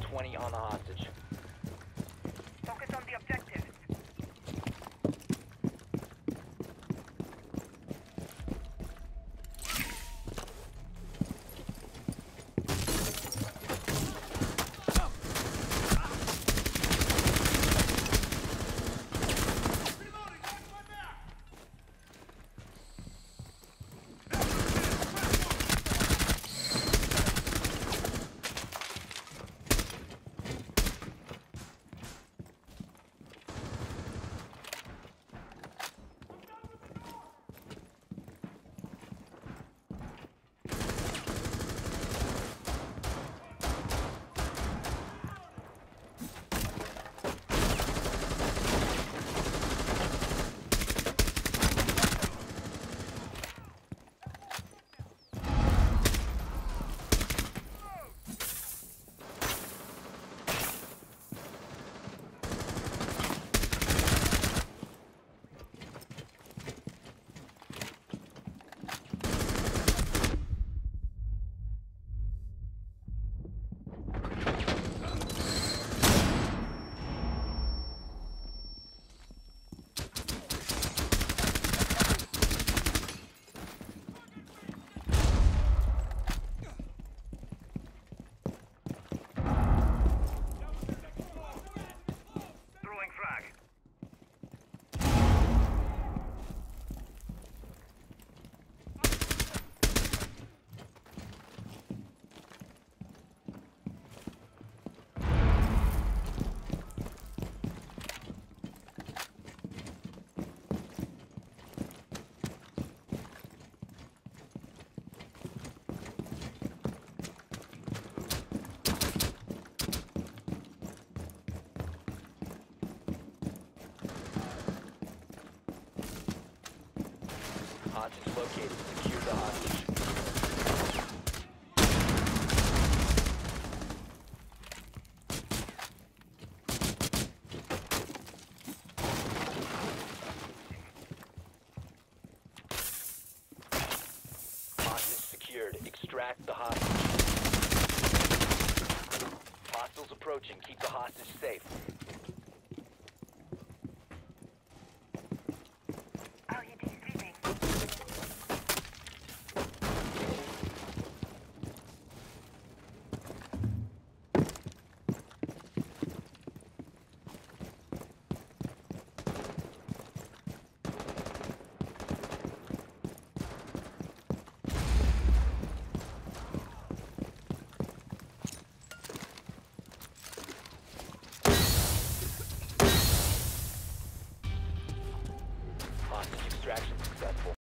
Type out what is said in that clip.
to 20 on the hostage. Focus on the objectives. Hostage located. Secure the hostage. Extract the hostage. Hostiles approaching. Keep the hostage safe.